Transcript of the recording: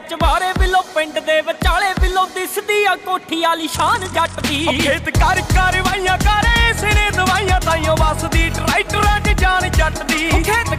ਚਵਾਰੇ ਵਿਲੋ ਪਿੰਡ ਦੇ ਵਿਚਾਲੇ ਵਿਲੋ ਦਿਸਦੀ ਆ ਕੋਠੀ ਵਾਲੀ ਸ਼ਾਨ ਜੱਟ ਦੀ। ਖੇਤ ਕਰ ਕਾਰਵਾਈਆਂ ਕਰੇ ਸਿਰੇ ਦਵਾਈਆਂ ਤਾਈਓ ਵਸਦੀ ਟਰੈਕਟਰਾਂ 'ਚ ਜਾਨ ਜੱਟ ਦੀ। ਖੇਤ